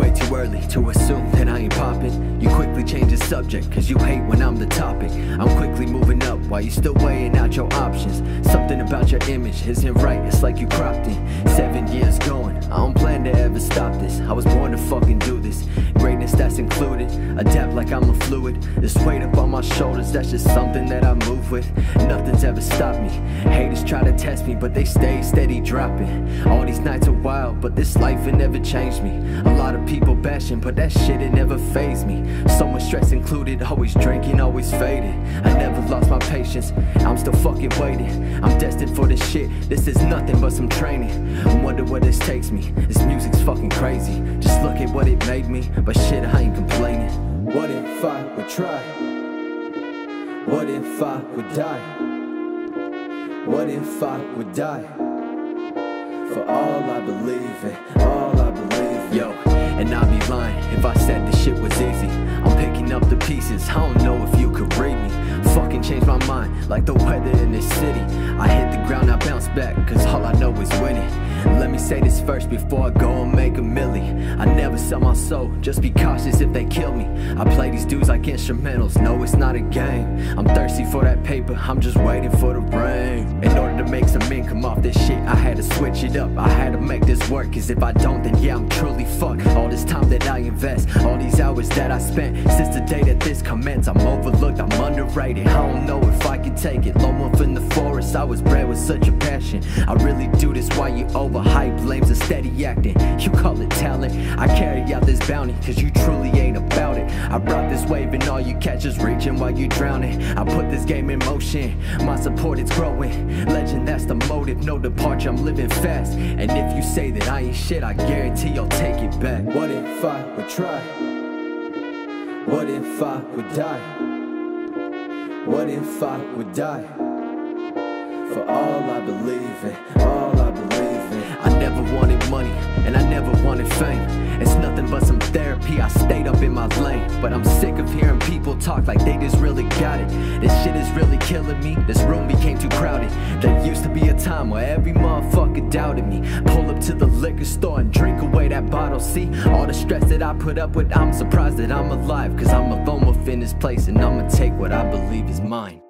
way too early to assume that I ain't popping. You quickly change the subject, cause you hate when I'm the topic. I'm quickly moving up while you still weighing out your options. Something about your image isn't right, it's like you cropped it. Seven years going, I don't plan to ever stop this. I was born to fucking do this. Greatness that's included, adapt like I'm a fluid. This weight up on my shoulders, that's just something that I move with. Nothing's ever stopped me. Haters try to test me, but they stay steady dropping. All these nights are wild, but this life it never changed me. A lot of people bashing, but that shit it never phased me. So much stress included, always drinking, always faded. I never lost my patience, I'm still fucking waiting. I'm destined for this shit, this is nothing but some training. I wonder where this takes me. This music's fucking crazy. Just look at what it made me, but shit, I ain't complaining. What if I would try? What if I would die? What if I would die? For all I believe in. I don't know if you could read me. Fucking change my mind, like the weather in this city. I hit the ground, I bounce back, cause all I know is winning. Let me say this first before I go and make a milli. I never sell my soul, just be cautious if they kill me. I play these dudes like instrumentals, no, it's not a game. I'm thirsty for that paper, I'm just waiting for the rain. In order to make some income off this shit, I had to switch it up. I had to make this work, cause if I don't, then yeah, I'm truly fucked. All this time that I invest, all these hours that I spent, since the day that this commenced, I'm overlooked, I'm underrated. I don't know if I can take it. Lone wolf in the forest, I was bred with such a passion. I really do this while you overhype, blames a steady acting. You call it talent, I carry out this bounty, cause you truly ain't about it. I brought this wave and all you catch is reaching while you drowning. I put this game in motion, my support is growing. Legend, that's the motive, no departure, I'm living fast. And if you say that I ain't shit, I guarantee I'll take it back. What if I would try? What if I would die? What if I would die? For all I believe in, fame. It's nothing but some therapy, I stayed up in my lane. But I'm sick of hearing people talk like they just really got it. This shit is really killing me, this room became too crowded. There used to be a time where every motherfucker doubted me. Pull up to the liquor store and drink away that bottle. See, all the stress that I put up with, I'm surprised that I'm alive. Cause I'm a lone wolf in this place, and I'ma take what I believe is mine.